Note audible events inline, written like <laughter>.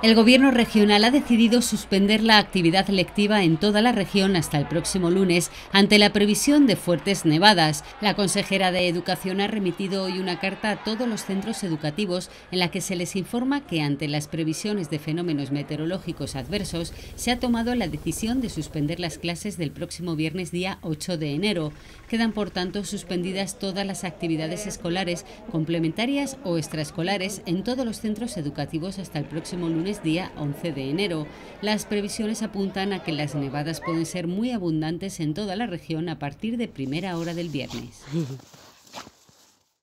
El Gobierno regional ha decidido suspender la actividad lectiva en toda la región hasta el próximo lunes ante la previsión de fuertes nevadas. La consejera de Educación ha remitido hoy una carta a todos los centros educativos en la que se les informa que ante las previsiones de fenómenos meteorológicos adversos se ha tomado la decisión de suspender las clases del próximo viernes día 8 de enero. Quedan por tanto suspendidas todas las actividades escolares complementarias o extraescolares en todos los centros educativos hasta el próximo lunes día 11 de enero. Las previsiones apuntan a que las nevadas pueden ser muy abundantes en toda la región a partir de primera hora del viernes. <laughs>